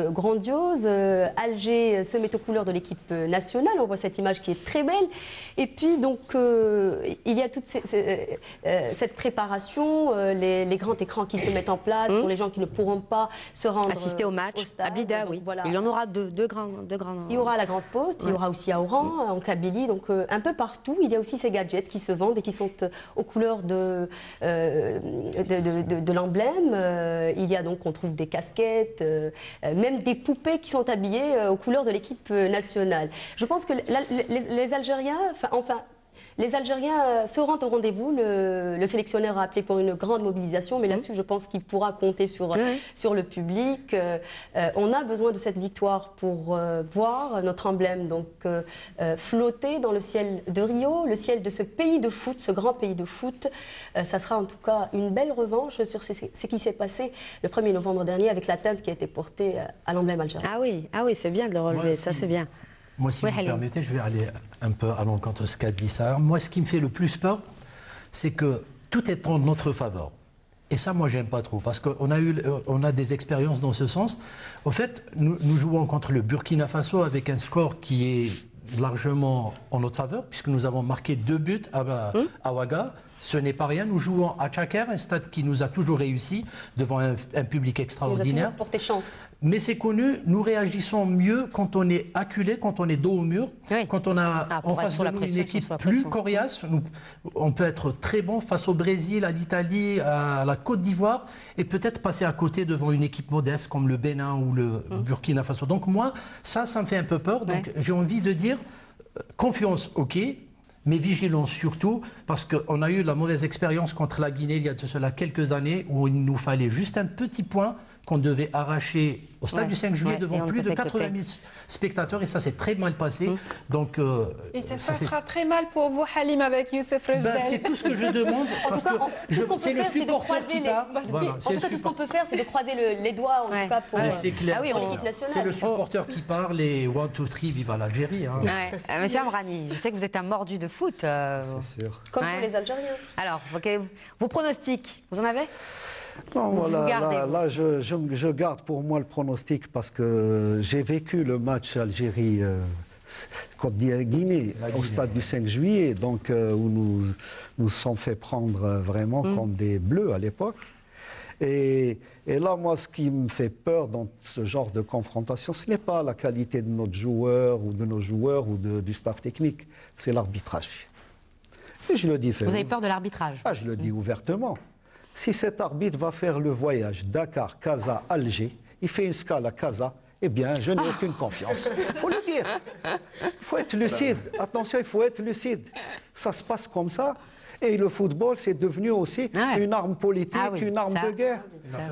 Euh, grandiose. Euh, Alger se met aux couleurs de l'équipe nationale. On voit cette image qui est très belle. Et puis, donc, euh, il y a toute cette préparation, les, grands écrans qui se mettent en place pour mmh. les gens qui ne pourront pas se rendre. Assister au match. à Blida, oui. Voilà. Il y en aura deux, deux, grands, deux grands. Il y aura la Grande Poste, il y aura aussi à Oran, en Kabylie. Donc, un peu partout, il y a aussi ces gadgets qui se vendent et qui sont aux couleurs de, de, de l'emblème. il y a donc, on trouve des casquettes même des poupées qui sont habillées euh, aux couleurs de l'équipe euh, nationale. Je pense que les, Algériens, enfin, les Algériens euh, se rendent au rendez-vous. Le, sélectionneur a appelé pour une grande mobilisation, mais mmh. là-dessus, je pense qu'il pourra compter sur, sur le public. on a besoin de cette victoire pour voir notre emblème donc flotter dans le ciel de Rio, le ciel de ce pays de foot, ce grand pays de foot. ça sera en tout cas une belle revanche sur ce, ce qui s'est passé le 1er novembre dernier avec la teinte qui a été portée à l'emblème algérien. Ah oui, ah oui c'est bien de le relever, ça c'est bien. Moi, si vous me permettez, je vais aller un peu à l'encontre de ce qu'a dit ça. Moi, ce qui me fait le plus peur, c'est que tout est en notre faveur. Et ça, moi, j'aime pas trop, parce qu'on a, eu, on a des expériences dans ce sens. Au fait, nous, jouons contre le Burkina Faso avec un score qui est largement en notre faveur, puisque nous avons marqué deux buts à, hum. à Ouaga. Ce n'est pas rien. Nous jouons à Tchaker, un stade qui nous a toujours réussi devant un, public extraordinaire. Pour tes chances. Mais c'est connu, nous réagissons mieux quand on est acculé, quand on est dos au mur, quand on a ah, en face de nous une équipe plus coriace. on peut être très bon face au Brésil, à l'Italie, à la Côte d'Ivoire, et peut-être passer à côté devant une équipe modeste comme le Bénin ou le hum. Burkina Faso. Donc moi, ça, ça me fait un peu peur. Donc j'ai envie de dire, euh, confiance, ok, mais vigilons surtout parce qu'on a eu la mauvaise expérience contre la Guinée il y a de cela quelques années où il nous fallait juste un petit point qu'on devait arracher au stade du 5 juillet devant plus de 80 000 spectateurs et ça s'est très mal passé. Mmh. Donc, euh, et ça, sera très mal pour vous, Halim, avec Youssef Rejdel. Ben, c'est tout ce que je demande. parce en tout cas, c'est le supporter qui part. en tout cas, tout ce qu'on peut faire, c'est de croiser les doigts en tout cas pour, ah l'équipe nationale. C'est le supporter qui parle et 1, 2, 3, vive à l'Algérie. Hein. Euh, monsieur Amrani, je sais que vous êtes un mordu de foot. Euh, c'est sûr. Comme pour les Algériens. Alors, vos pronostics, vous en avez? Non, voilà, là, je, garde pour moi le pronostic parce que j'ai vécu le match Algérie euh, contre Guinée au stade du 5 juillet, donc euh, où nous nous sommes fait prendre euh, vraiment mm. comme des bleus à l'époque. Et, là, moi, ce qui me fait peur dans ce genre de confrontation, ce n'est pas la qualité de notre joueur ou de nos joueurs ou du staff technique, c'est l'arbitrage. Et je le dis. Vous avez peur de l'arbitrage Ah, je le dis ouvertement. Si cet arbitre va faire le voyage Dakar, Casa, Alger, il fait une scale à Casa, eh bien, je n'ai aucune confiance. Il faut le dire. Il faut être lucide. Attention, il faut être lucide. Ça se passe comme ça. Et le football, c'est devenu aussi ah une arme politique, ah une arme de guerre.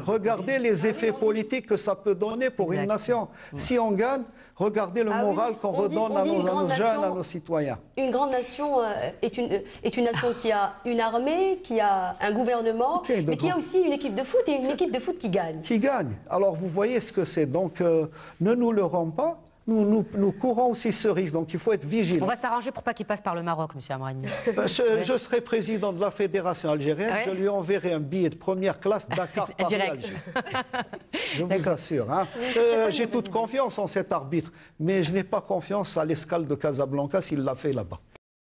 Regardez les effets politiques que ça peut donner pour une nation. Si on gagne, regardez le ah moral qu'on redonne à, nos, jeunes, à nos citoyens. Une grande nation euh, est, une, est une nation qui a une armée, qui a un gouvernement, mais qui a aussi une équipe de foot et une équipe de foot qui gagne. Qui gagne. Alors vous voyez ce que c'est. Donc euh, ne nous le rend pas nous, courons aussi ce risque, donc il faut être vigilant. On va s'arranger pour pas qu'il passe par le Maroc, M. Amrani. Euh, je, serai président de la fédération algérienne, je lui enverrai un billet de première classe Dakar Paris Alger. Je vous assure. Hein. Euh, j'ai toute confiance en cet arbitre, mais je n'ai pas confiance à l'escale de Casablanca s'il l'a fait là-bas.